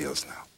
Chesterfields now.